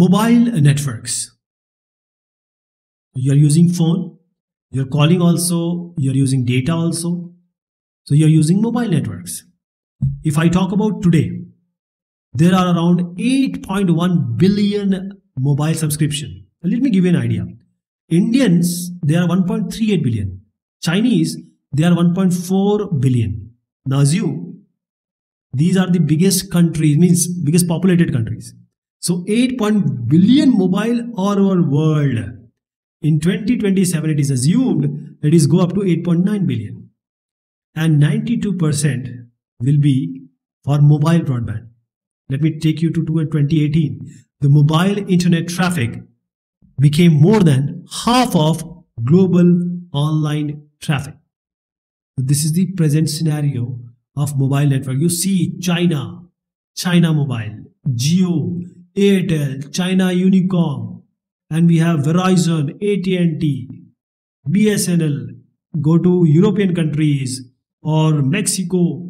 Mobile networks. You're using phone, you're calling also, you're using data also. So you're using mobile networks. If I talk about today, there are around 8.1 billion mobile subscription. Let me give you an idea. Indians, they are 1.38 billion. Chinese, they are 1.4 billion. Now assume these are the biggest countries, means biggest populated countries. So 8 billion mobile all over world. In 2027, it is assumed that is go up to 8.9 billion. And 92% will be for mobile broadband. Let me take you to 2018. The mobile internet traffic became more than half of global online traffic. This is the present scenario of mobile network. You see China, China Mobile, Jio, Airtel, China Unicom, and we have Verizon, AT&T, BSNL. Go to European countries or Mexico.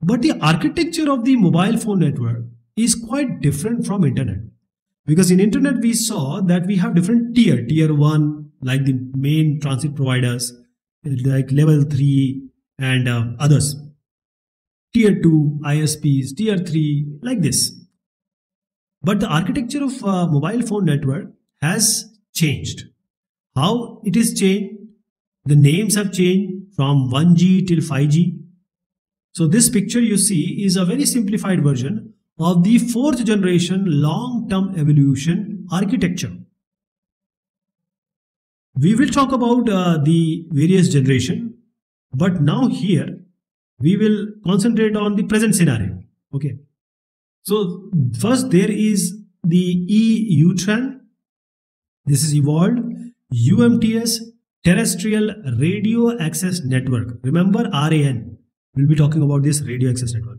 But the architecture of the mobile phone network is quite different from internet. Because in internet we saw that we have different tier, tier 1 like the main transit providers like level 3 and uh, others. Tier 2 ISPs, tier 3 like this. But the architecture of uh, mobile phone network has changed. How it is changed? The names have changed from 1G till 5G. So this picture you see is a very simplified version of the fourth generation long-term evolution architecture. We will talk about uh, the various generation, but now here we will concentrate on the present scenario. Okay. So first there is the EUTRAN. This is evolved UMTS terrestrial radio access network. Remember RAN. We'll be talking about this radio access network.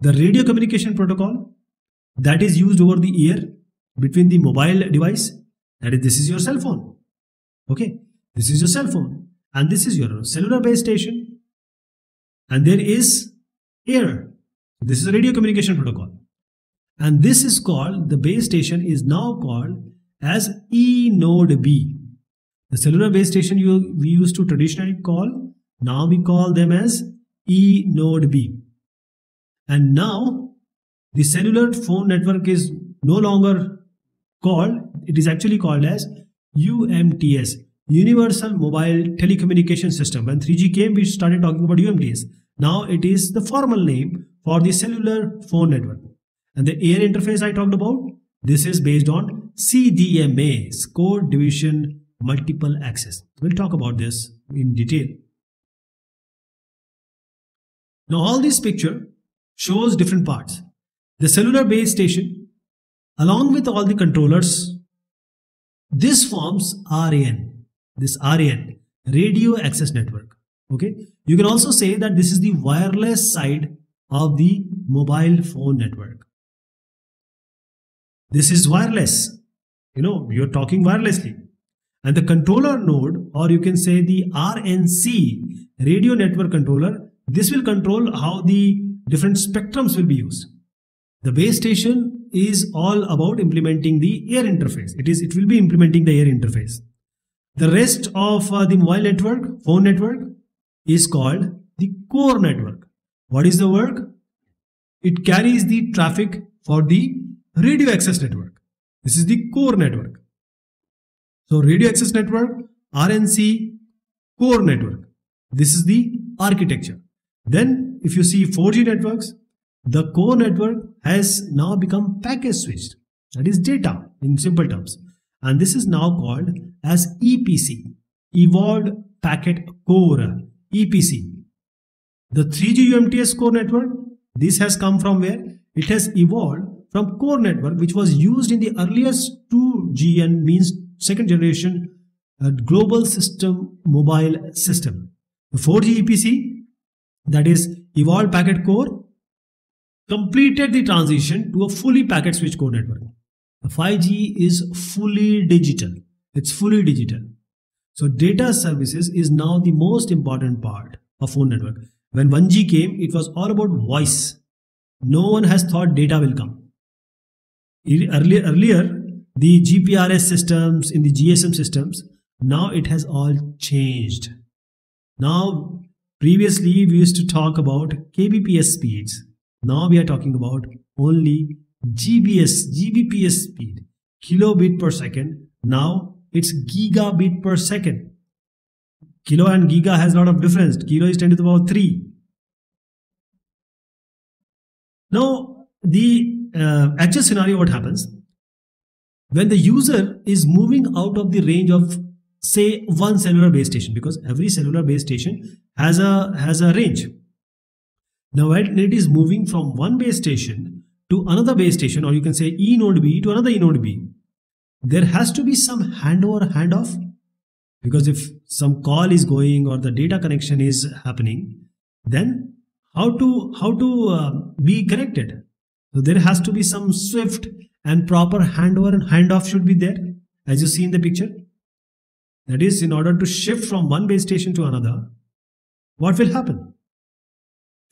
The radio communication protocol that is used over the air between the mobile device, that is, this is your cell phone. Okay, this is your cell phone and this is your cellular base station and there is air. This is a radio communication protocol and this is called, the base station is now called as E node B. The cellular base station you, we used to traditionally call, now we call them as E node B. And now the cellular phone network is no longer called, it is actually called as UMTS, Universal Mobile Telecommunication System. When 3G came, we started talking about UMTS. Now it is the formal name for the cellular phone network. And the air interface I talked about, this is based on CDMA, Code Division Multiple Access. We'll talk about this in detail. Now all this picture shows different parts. The cellular base station along with all the controllers, this forms RAN, this RAN, Radio Access Network. Okay, you can also say that this is the wireless side of the mobile phone network. This is wireless. You know, you're talking wirelessly. And the controller node, or you can say the RNC, radio network controller, this will control how the different spectrums will be used. The base station is all about implementing the air interface. It is, it will be implementing the air interface. The rest of uh, the mobile network, phone network is called the core network. What is the work? It carries the traffic for the radio access network. This is the core network. So radio access network, RNC, core network. This is the architecture. Then if you see 4G networks, the core network has now become packet switched. That is data in simple terms. And this is now called as EPC, Evolved Packet Core, EPC. The 3G UMTS core network, this has come from where? It has evolved from core network which was used in the earliest 2G and means second generation uh, global system mobile system. The 4G EPC that is evolved packet core completed the transition to a fully packet switch core network. The 5G is fully digital. It's fully digital. So data services is now the most important part of phone network. When 1G came, it was all about voice. no one has thought data will come. Earlier, earlier the GPRS systems in the GSM systems, now it has all changed. Now, previously we used to talk about kbps speeds. Now we are talking about only GBS, GBPS speed, kilobit per second. Now it's gigabit per second. Kilo and giga has a lot of difference. Kilo is 10 to the power 3. Now, the uh, actual scenario, what happens? When the user is moving out of the range of say one cellular base station because every cellular base station has a has a range now when it is moving from one base station to another base station or you can say e node b to another e node b there has to be some handover handoff because if some call is going or the data connection is happening then how to how to uh, be connected so there has to be some swift and proper handover and handoff should be there as you see in the picture that is, in order to shift from one base station to another, what will happen?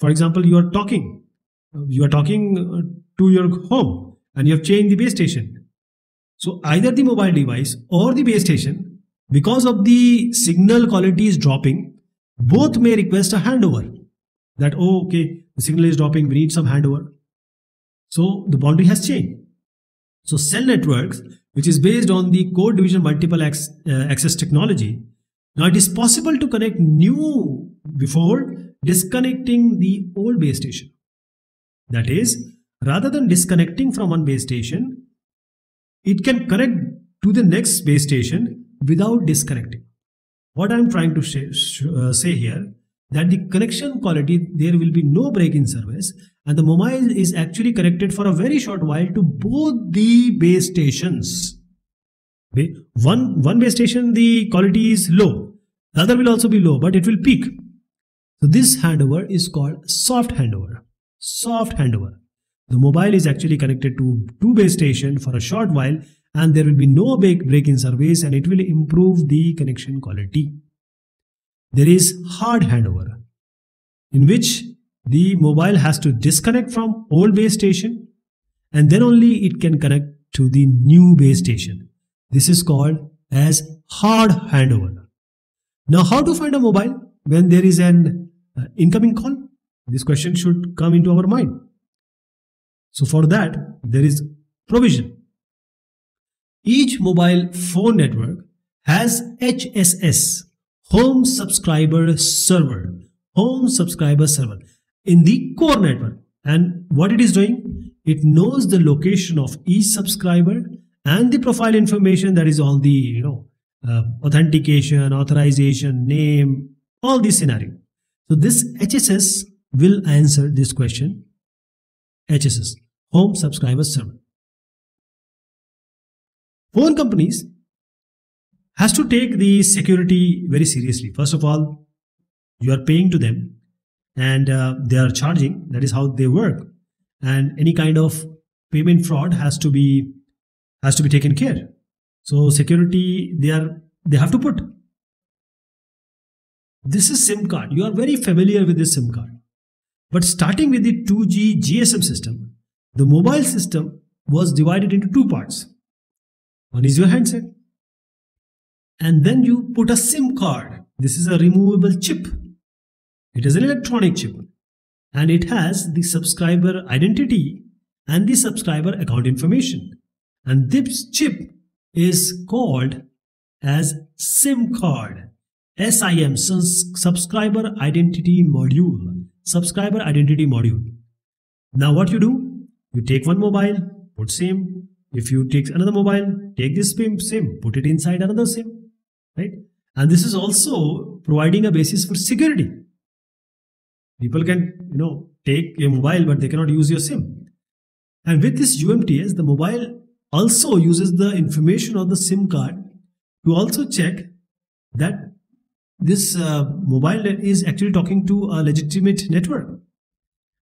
For example, you are talking, you are talking uh, to your home and you have changed the base station. So either the mobile device or the base station, because of the signal quality is dropping, both may request a handover. That, oh, okay, the signal is dropping, we need some handover. So the boundary has changed. So cell networks which is based on the code division multiple uh, access technology. Now it is possible to connect new before disconnecting the old base station. That is, rather than disconnecting from one base station, it can connect to the next base station without disconnecting. What I am trying to say, uh, say here that the connection quality there will be no break in service and the mobile is actually connected for a very short while to both the base stations. One, one base station the quality is low, the other will also be low but it will peak. So this handover is called soft handover. Soft handover. The mobile is actually connected to two base station for a short while and there will be no break, break in service and it will improve the connection quality there is hard handover in which the mobile has to disconnect from old base station and then only it can connect to the new base station. This is called as hard handover. Now how to find a mobile when there is an uh, incoming call? This question should come into our mind. So for that there is provision. Each mobile phone network has HSS home subscriber server. Home subscriber server. In the core network. And what it is doing? It knows the location of each subscriber and the profile information that is all the you know uh, authentication authorization name all these scenario. So this hss will answer this question. Hss home subscriber server phone companies has to take the security very seriously. First of all, you are paying to them and uh, they are charging. That is how they work. And any kind of payment fraud has to be has to be taken care. So security they are they have to put. This is SIM card. You are very familiar with this SIM card. But starting with the 2G GSM system, the mobile system was divided into two parts. One is your handset and then you put a SIM card. This is a removable chip. It is an electronic chip and it has the subscriber identity and the subscriber account information. And this chip is called as SIM card. SIM, subscriber identity module. Subscriber identity module. Now what you do? You take one mobile, put SIM. If you take another mobile, take this SIM, SIM, put it inside another SIM right? And this is also providing a basis for security. People can, you know, take a mobile, but they cannot use your SIM. And with this UMTS, the mobile also uses the information on the SIM card to also check that this uh, mobile is actually talking to a legitimate network.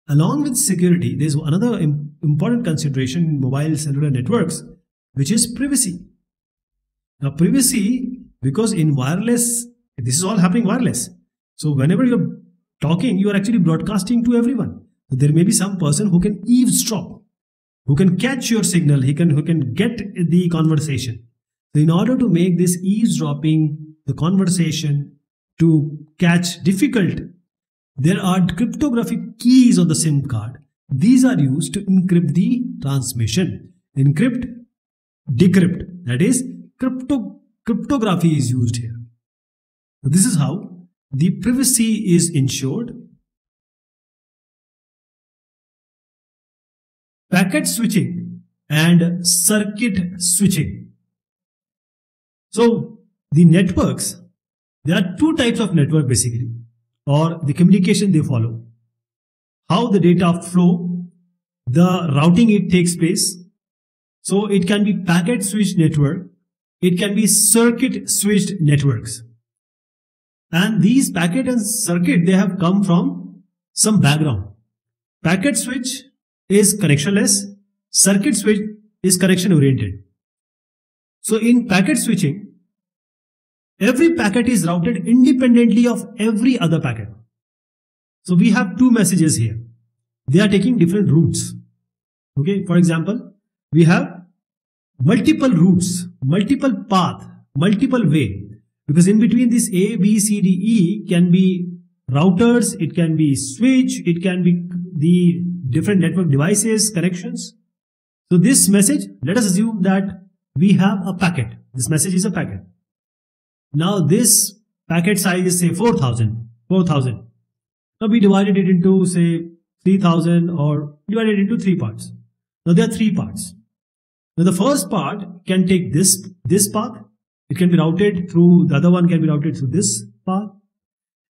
Along with security, there's another important consideration in mobile cellular networks, which is privacy. Now, privacy because in wireless this is all happening wireless so whenever you're talking you are actually broadcasting to everyone So there may be some person who can eavesdrop, who can catch your signal, he can who can get the conversation. So in order to make this eavesdropping, the conversation to catch difficult, there are cryptographic keys on the SIM card. These are used to encrypt the transmission. Encrypt, decrypt. That is, crypto, cryptography is used here. So this is how the privacy is ensured. Packet switching and circuit switching. So the networks, there are two types of network basically, or the communication they follow. How the data flow, the routing it takes place. So it can be packet switched network. It can be circuit switched networks. And these packet and circuit, they have come from some background. Packet switch is connectionless. Circuit switch is connection oriented. So in packet switching, every packet is routed independently of every other packet. So we have two messages here. They are taking different routes. Okay. For example, we have multiple routes, multiple path, multiple way because in between this A, B, C, D, E can be routers, it can be switch, it can be the different network devices, connections. So this message, let us assume that we have a packet. This message is a packet. Now this packet size is say 4000, 4000. Now we divided it into say 3000 or divided into three parts. Now there are three parts. Now the first part can take this, this path it can be routed through, the other one can be routed through this path.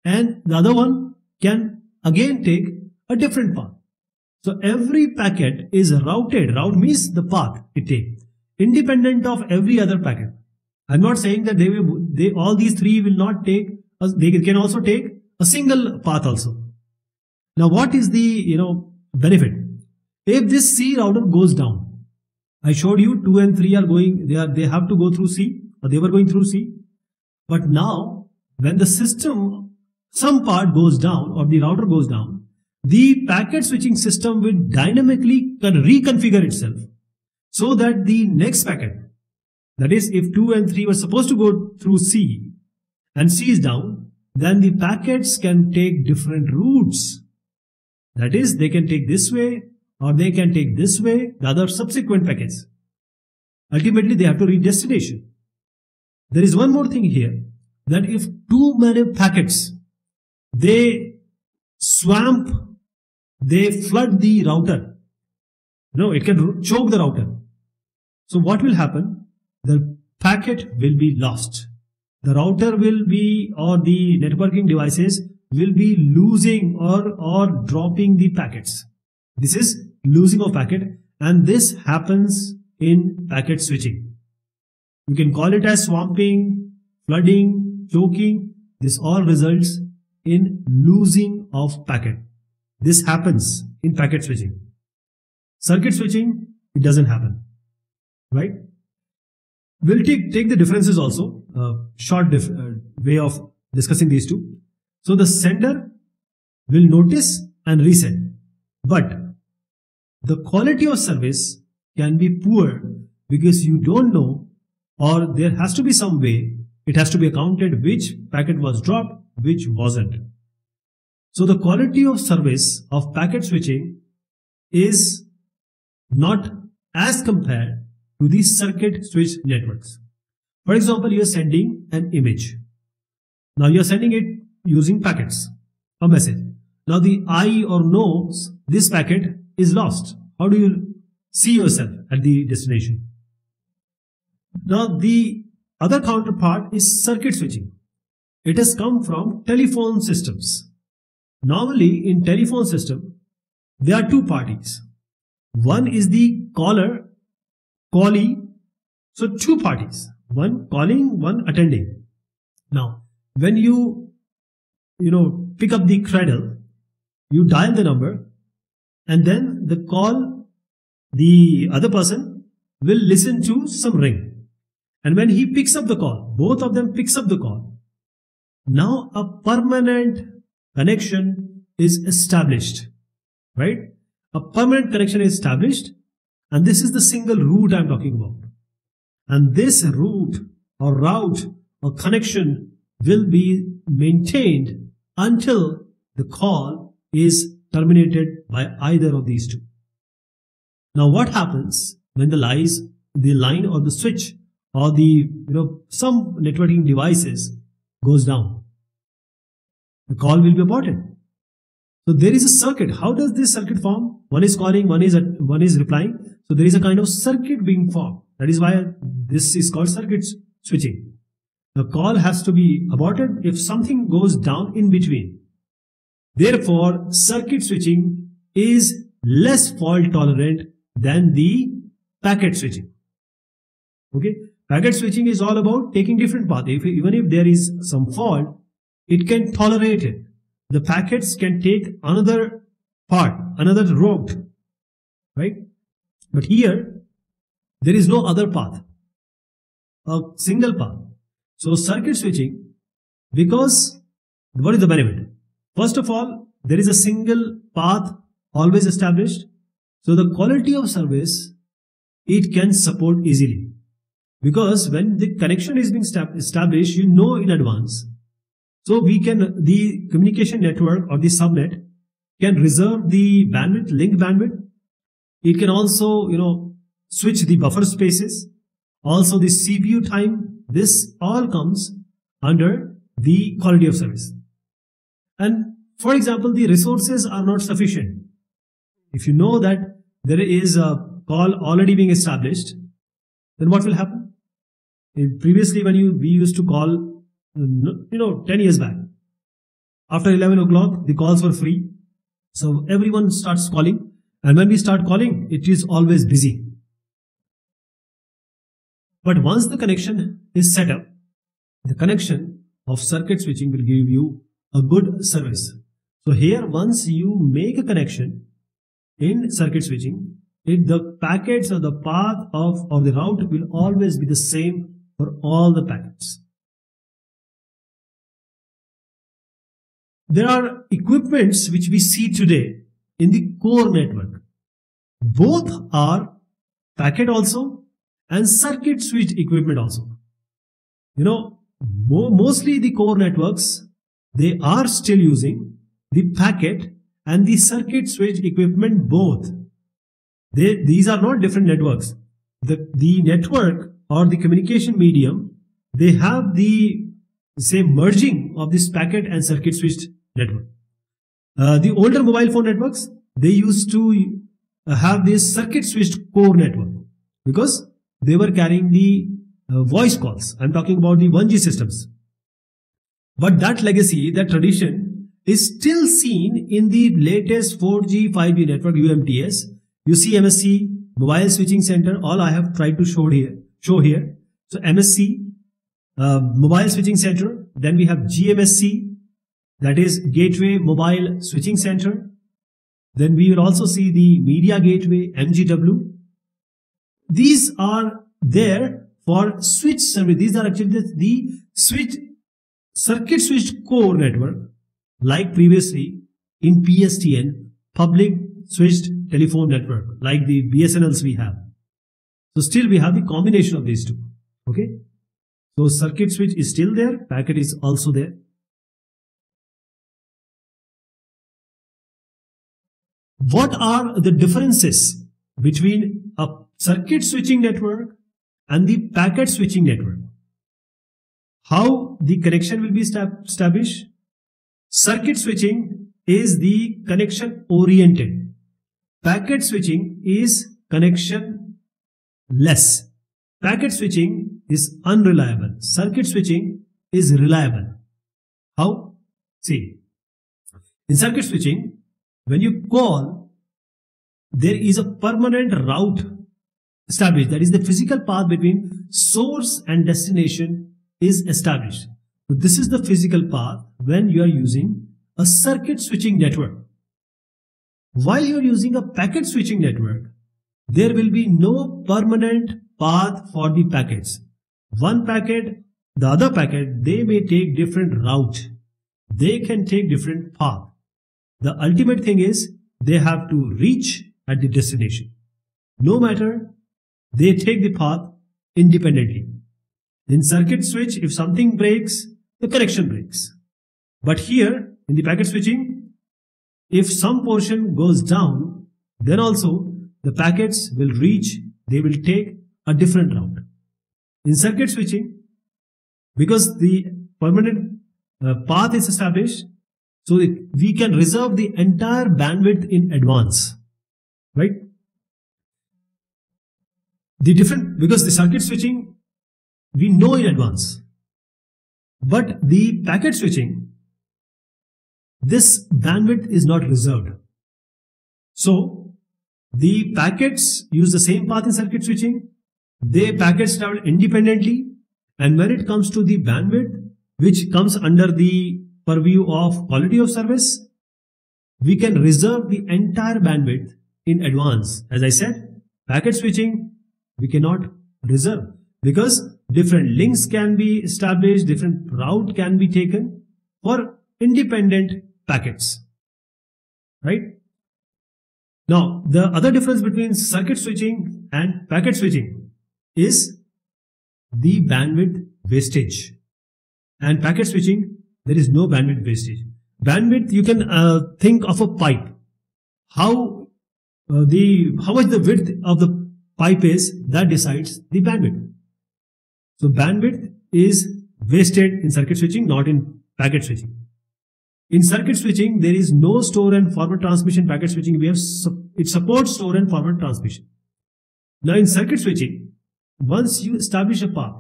And the other one can again take a different path. So every packet is routed. Route means the path it takes, independent of every other packet. I'm not saying that they will, they, all these three will not take, they can also take a single path also. Now what is the, you know, benefit? If this C router goes down, I showed you 2 and 3 are going, they are, they have to go through C or they were going through C. But now, when the system, some part goes down or the router goes down, the packet switching system will dynamically reconfigure itself so that the next packet, that is if 2 and 3 were supposed to go through C and C is down, then the packets can take different routes. That is, they can take this way or they can take this way, the other subsequent packets. Ultimately, they have to reach destination. There is one more thing here that if too many packets they swamp, they flood the router. No, it can choke the router. So what will happen? The packet will be lost. The router will be or the networking devices will be losing or, or dropping the packets. This is losing of packet and this happens in packet switching. You can call it as swamping, flooding, choking. This all results in losing of packet. This happens in packet switching. Circuit switching, it doesn't happen. Right? We'll take, take the differences also, short uh, way of discussing these two. So the sender will notice and resend, but the quality of service can be poor because you don't know or there has to be some way it has to be accounted which packet was dropped, which wasn't. So the quality of service of packet switching is not as compared to the circuit switch networks. For example, you are sending an image. Now you are sending it using packets, a message. Now the I or knows this packet is lost. How do you see yourself at the destination? Now the other counterpart is circuit switching. It has come from telephone systems. Normally in telephone system, there are two parties. One is the caller, callee. So two parties, one calling, one attending. Now, when you, you know, pick up the cradle, you dial the number and then the call, the other person will listen to some ring. And when he picks up the call, both of them picks up the call. Now a permanent connection is established. right? A permanent connection is established and this is the single route I'm talking about. And this route or route or connection will be maintained until the call is terminated by either of these two. Now what happens when the lies, the line or the switch or the, you know, some networking devices goes down? The call will be aborted. So there is a circuit. How does this circuit form? One is calling, one is one is replying. So there is a kind of circuit being formed. That is why this is called circuit switching. The call has to be aborted if something goes down in between. Therefore, circuit switching is less fault tolerant than the packet switching. Okay. Packet switching is all about taking different path. If, even if there is some fault, it can tolerate it. The packets can take another part, another route, right? But here, there is no other path, a single path. So circuit switching, because what is the benefit? First of all, there is a single path always established. So the quality of service, it can support easily. Because when the connection is being established, you know in advance. So we can, the communication network or the subnet can reserve the bandwidth, link bandwidth. It can also, you know, switch the buffer spaces. Also the CPU time. This all comes under the quality of service. And for example, the resources are not sufficient. If you know that there is a call already being established, then what will happen? Previously, when you we used to call, you know, 10 years back, after 11 o'clock, the calls were free. So everyone starts calling. And when we start calling, it is always busy. But once the connection is set up, the connection of circuit switching will give you a good service. So here, once you make a connection in circuit switching, it, the packets or the path of or the route will always be the same for all the packets. There are equipments which we see today in the core network. Both are packet also and circuit switch equipment also. You know, mo mostly the core networks, they are still using the packet and the circuit switch equipment both. They, these are not different networks. The, the network or the communication medium, they have the say merging of this packet and circuit switched network. Uh, the older mobile phone networks, they used to uh, have this circuit switched core network because they were carrying the uh, voice calls. I'm talking about the 1G systems. But that legacy, that tradition is still seen in the latest 4G, 5G network UMTS. You see MSC, Mobile Switching Center, all I have tried to show here show here. So MSC, uh, Mobile Switching Center. Then we have GMSC, that is Gateway Mobile Switching Center. Then we will also see the Media Gateway, MGW. These are there for switch service. These are actually the, the switch circuit switched core network like previously in PSTN, public switched telephone network, like the BSNLs we have. So still we have the combination of these two. Okay. So circuit switch is still there. Packet is also there. What are the differences between a circuit switching network and the packet switching network? How the connection will be established? Circuit switching is the connection oriented. Packet switching is connection less. Packet switching is unreliable. Circuit switching is reliable. How? See, in circuit switching, when you call, there is a permanent route established. That is the physical path between source and destination is established. So this is the physical path when you are using a circuit switching network. While you are using a packet switching network, there will be no permanent path for the packets. One packet, the other packet, they may take different route. They can take different path. The ultimate thing is they have to reach at the destination. No matter they take the path independently. In circuit switch, if something breaks, the connection breaks. But here in the packet switching, if some portion goes down, then also the packets will reach, they will take a different route. In circuit switching, because the permanent uh, path is established, so we can reserve the entire bandwidth in advance, right? The different, because the circuit switching, we know in advance. But the packet switching, this bandwidth is not reserved. So the packets use the same path in circuit switching. They packets travel independently. And when it comes to the bandwidth, which comes under the purview of quality of service, we can reserve the entire bandwidth in advance. As I said, packet switching, we cannot reserve because different links can be established, different route can be taken for independent packets, right? Now, the other difference between circuit switching and packet switching is the bandwidth wastage. And packet switching, there is no bandwidth wastage. Bandwidth, you can uh, think of a pipe. How uh, the how much the width of the pipe is that decides the bandwidth. So bandwidth is wasted in circuit switching, not in packet switching. In circuit switching, there is no store and forward transmission. Packet switching, we have it supports store and forward transmission. Now in circuit switching, once you establish a path,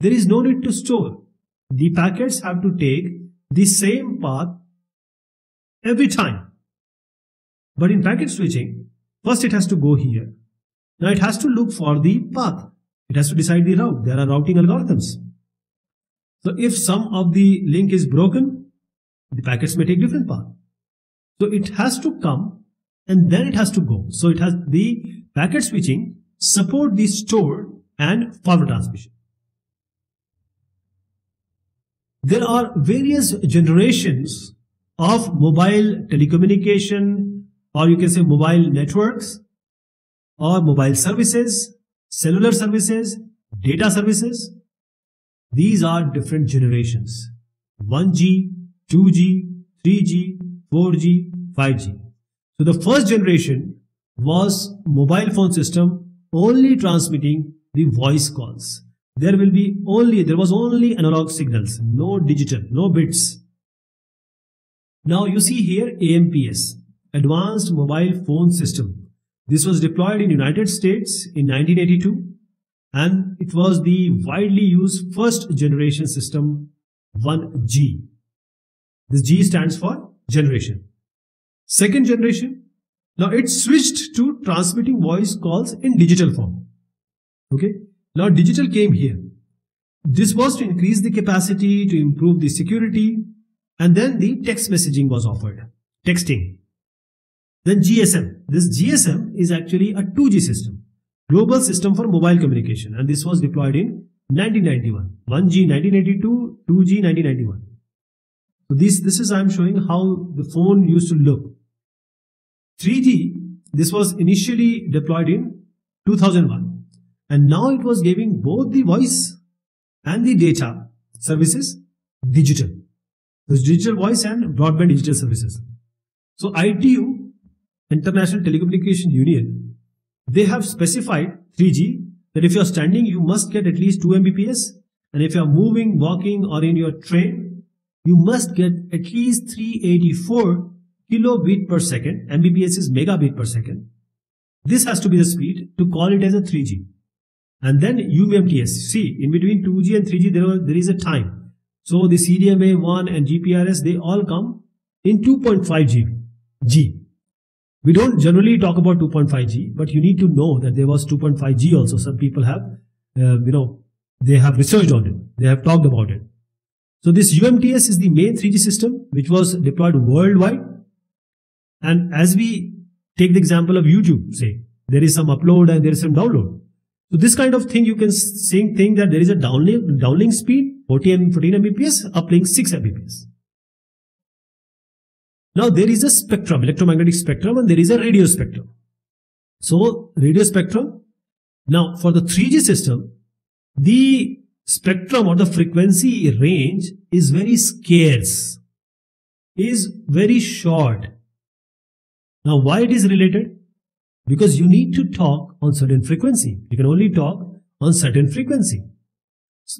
there is no need to store. The packets have to take the same path every time. But in packet switching, first it has to go here. Now it has to look for the path. It has to decide the route. There are routing algorithms. So if some of the link is broken, the packets may take different path. So it has to come and then it has to go. So it has the packet switching support the store and forward transmission. There are various generations of mobile telecommunication or you can say mobile networks or mobile services, cellular services, data services. These are different generations. 1G, 2G, 3G, 4G, 5G. So the first generation was mobile phone system only transmitting the voice calls. There will be only, there was only analog signals, no digital, no bits. Now you see here AMPS, Advanced Mobile Phone System. This was deployed in United States in 1982 and it was the widely used first generation system 1G. This G stands for generation. Second generation, now it switched to transmitting voice calls in digital form. Okay. Now digital came here. This was to increase the capacity, to improve the security, and then the text messaging was offered. Texting. Then GSM. This GSM is actually a 2G system, global system for mobile communication, and this was deployed in 1991. 1G 1982, 2G 1991. So this, this is I'm showing how the phone used to look. 3G, this was initially deployed in 2001 and now it was giving both the voice and the data services digital. There's digital voice and broadband digital services. So ITU International Telecommunication Union, they have specified 3G that if you're standing, you must get at least 2 Mbps. And if you're moving, walking, or in your train, you must get at least 384 kilobit per second. Mbps is megabit per second. This has to be the speed to call it as a 3G. And then UMTS. See, in between 2G and 3G, there, there is a time. So the CDMA 1 and GPRS, they all come in 2.5 G. G. We don't generally talk about 2.5G, but you need to know that there was 2.5G also. Some people have, uh, you know, they have researched on it. They have talked about it. So this UMTS is the main 3G system which was deployed worldwide. And as we take the example of YouTube, say, there is some upload and there is some download. So this kind of thing, you can think that there is a downlink, downlink speed, 14, 14 Mbps, uplink 6 Mbps. Now there is a spectrum, electromagnetic spectrum, and there is a radio spectrum. So radio spectrum. Now for the 3G system, the spectrum or the frequency range is very scarce, is very short. Now why it is related? Because you need to talk on certain frequency. You can only talk on certain frequency.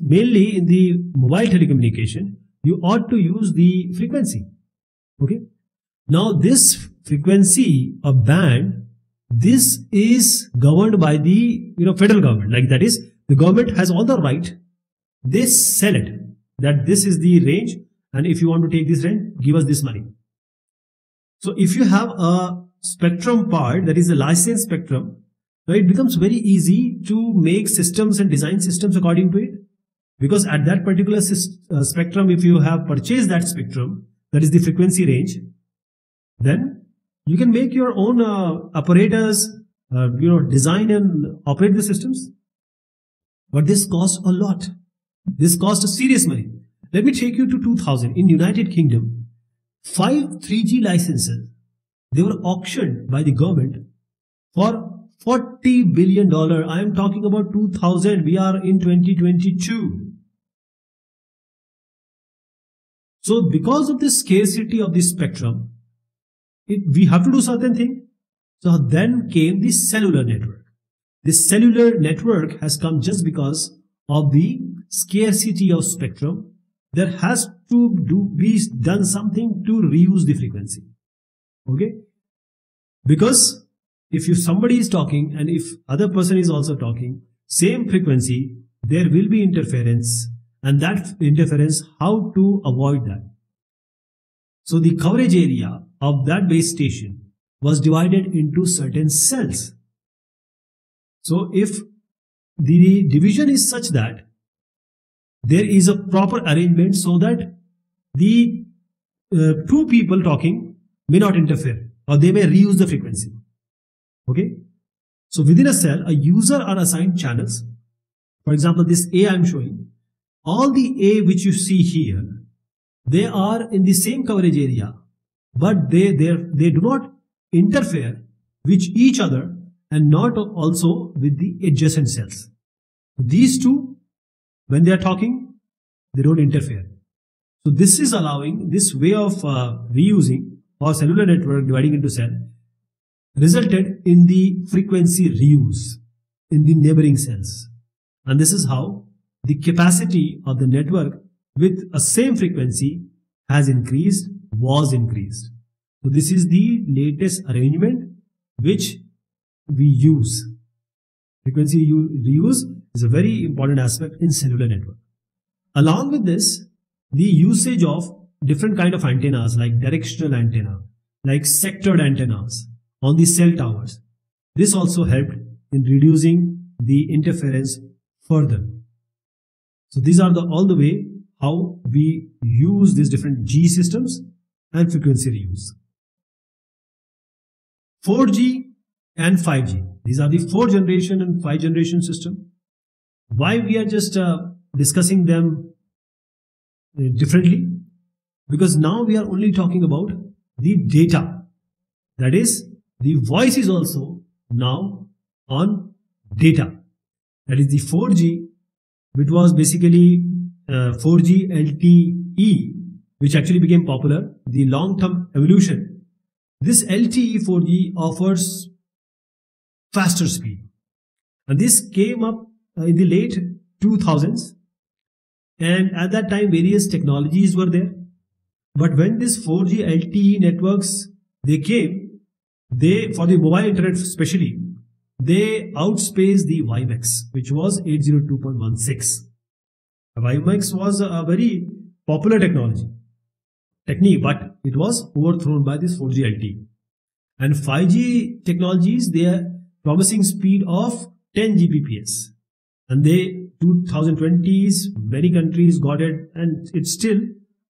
Mainly in the mobile telecommunication, you ought to use the frequency. Okay. Now this frequency of band, this is governed by the you know federal government. Like that is the government has all the right. They sell it that this is the range, and if you want to take this range, give us this money. So if you have a spectrum part that is a licensed spectrum, right, it becomes very easy to make systems and design systems according to it. Because at that particular uh, spectrum, if you have purchased that spectrum, that is the frequency range, then you can make your own uh, operators, uh, you know, design and operate the systems. But this costs a lot. This costs a serious money. Let me take you to 2000 in United Kingdom. Five 3G licenses, they were auctioned by the government for 40 billion dollar. I am talking about 2000. We are in 2022. So because of the scarcity of the spectrum, it, we have to do certain thing. So then came the cellular network. This cellular network has come just because of the scarcity of spectrum. There has to do, be done something to reuse the frequency. Okay. Because if you, somebody is talking and if other person is also talking, same frequency, there will be interference and that interference, how to avoid that. So the coverage area of that base station was divided into certain cells. So if the division is such that there is a proper arrangement so that the uh, two people talking may not interfere or they may reuse the frequency. Okay. So within a cell, a user are assigned channels. For example, this A I'm showing. All the A which you see here, they are in the same coverage area but they, they, they do not interfere with each other and not also with the adjacent cells. These two, when they are talking, they don't interfere. So this is allowing this way of uh, reusing or cellular network dividing into cell resulted in the frequency reuse in the neighboring cells. And this is how the capacity of the network with a same frequency has increased was increased. So this is the latest arrangement which we use. Frequency reuse is a very important aspect in cellular network. Along with this, the usage of different kind of antennas like directional antenna, like sectored antennas on the cell towers. This also helped in reducing the interference further. So these are the all the way how we use these different G systems and frequency reuse. 4G and 5G. These are the 4 generation and 5 generation system. Why we are just uh, discussing them uh, differently? Because now we are only talking about the data. That is, the voice is also now on data. That is the 4G, which was basically uh, 4G LTE, which actually became popular. The long-term evolution this LTE 4G offers faster speed. And this came up uh, in the late 2000s. And at that time, various technologies were there. But when this 4G LTE networks, they came, they, for the mobile internet especially, they outspaced the WiMAX, which was 802.16. WiMAX was a very popular technology technique, but it was overthrown by this 4G LTE. And 5G technologies, they are promising speed of 10 Gbps. And they 2020s, many countries got it and it's still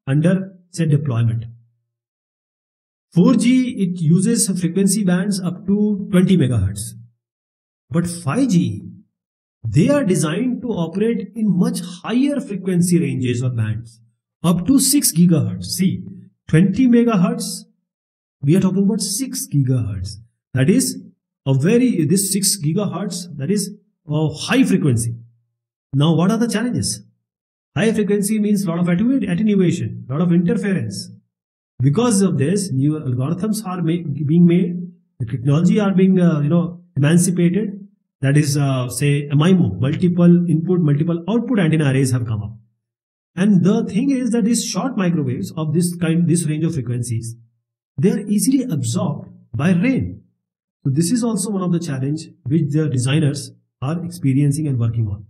under set deployment. 4G, it uses frequency bands up to 20 megahertz. But 5G, they are designed to operate in much higher frequency ranges or bands up to 6 gigahertz. See, 20 megahertz we are talking about 6 gigahertz. That is a very, this 6 gigahertz, that is a high frequency. Now, what are the challenges? High frequency means lot of attenuation, lot of interference. Because of this, new algorithms are being made, the technology are being, uh, you know, emancipated. That is, uh, say, MIMO, multiple input, multiple output antenna arrays have come up. And the thing is that these short microwaves of this kind, this range of frequencies, they are easily absorbed by rain. So this is also one of the challenge which the designers are experiencing and working on.